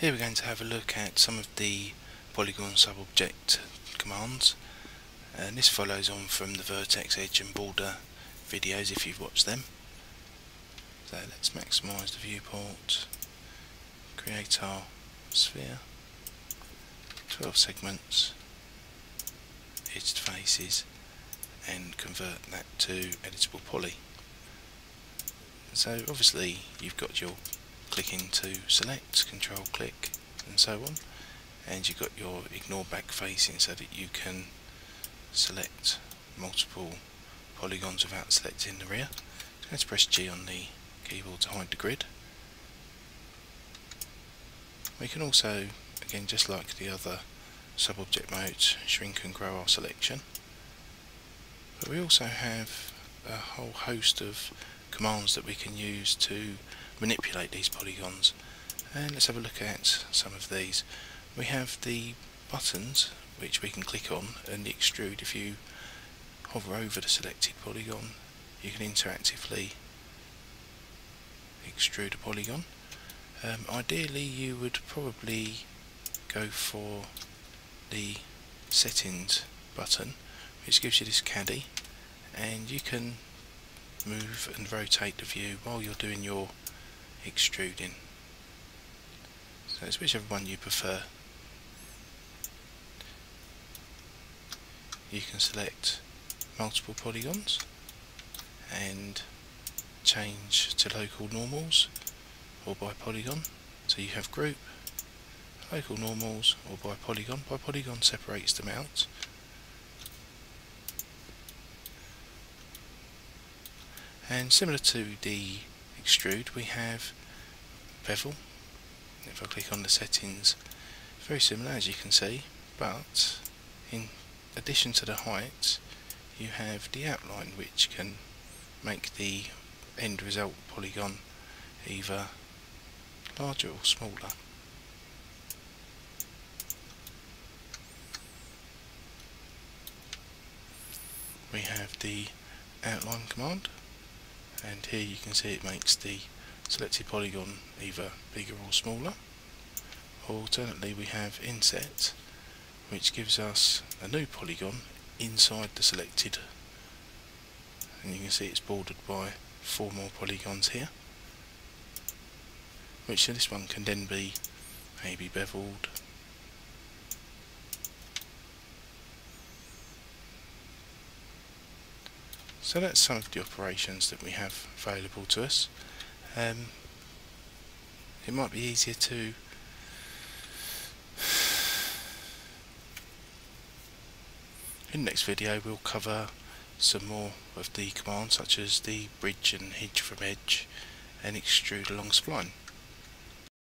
Here we're going to have a look at some of the polygon subobject commands. And this follows on from the vertex edge and border videos if you've watched them. So let's maximise the viewport, create our sphere, 12 segments, edged faces. And convert that to editable poly. So obviously you've got your clicking to select, control click and so on and you've got your ignore back facing so that you can select multiple polygons without selecting the rear. So let's press G on the keyboard to hide the grid. We can also, again just like the other sub-object modes, shrink and grow our selection. But we also have a whole host of commands that we can use to manipulate these polygons. And let's have a look at some of these. We have the buttons which we can click on and extrude if you hover over the selected polygon. You can interactively extrude a polygon. Um, ideally you would probably go for the settings button which gives you this caddy. And you can move and rotate the view while you're doing your extruding. So it's whichever one you prefer. You can select multiple polygons and change to local normals or by polygon. So you have group, local normals or by polygon. By polygon separates them out. And similar to the extrude we have bevel. If I click on the settings very similar as you can see but in addition to the height you have the outline which can make the end result polygon either larger or smaller. We have the outline command and here you can see it makes the selected polygon either bigger or smaller. Or alternately we have inset which gives us a new polygon inside the selected. And you can see it's bordered by four more polygons here which this one can then be maybe beveled So that's some of the operations that we have available to us. Um, it might be easier to in the next video we'll cover some more of the commands such as the bridge and hinge from edge and extrude along spline.